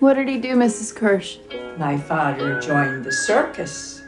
What did he do, Mrs. Kirsch? My father joined the circus.